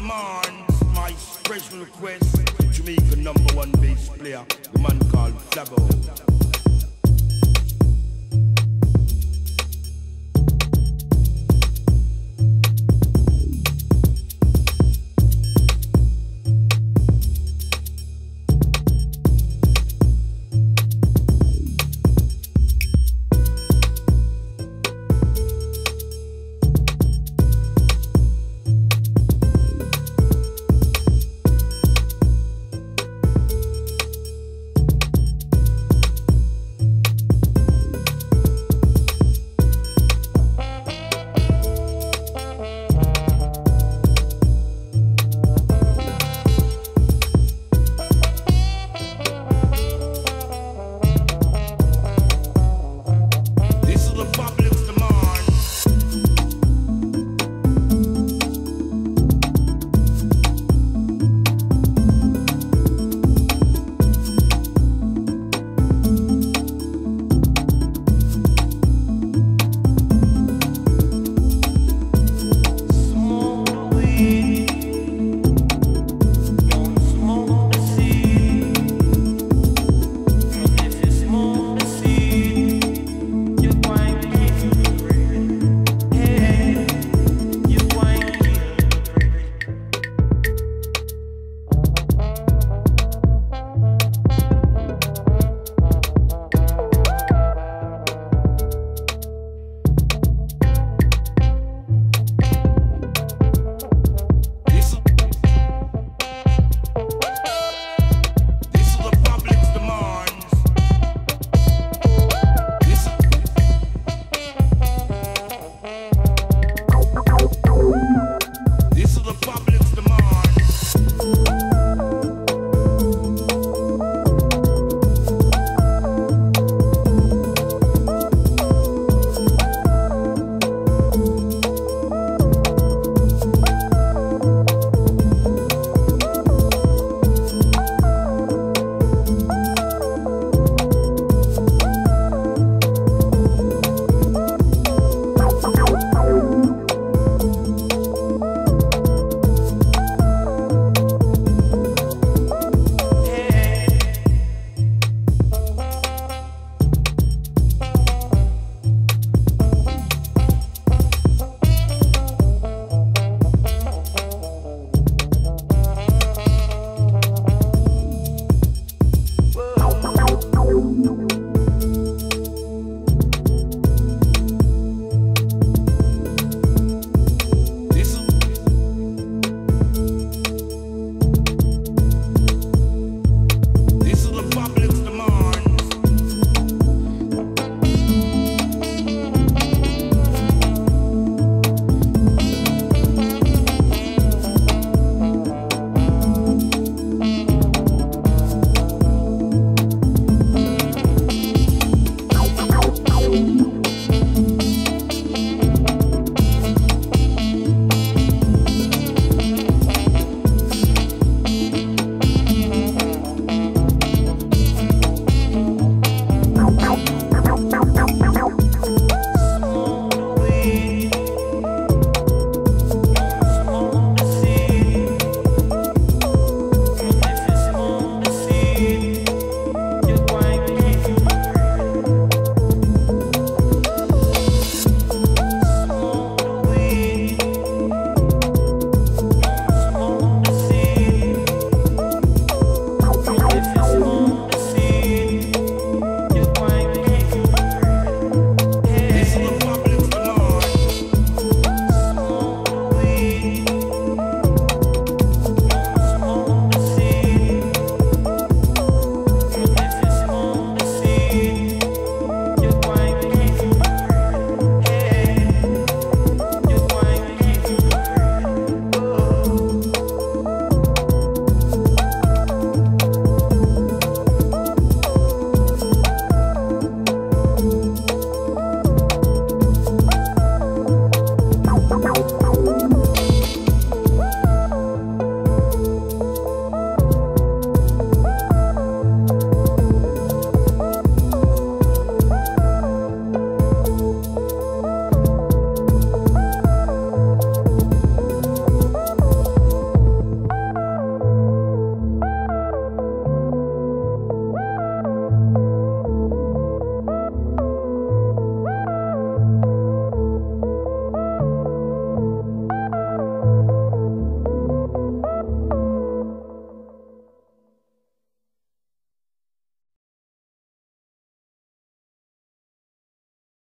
demands my special request. Jamaica number one bass player, a man called Flabo.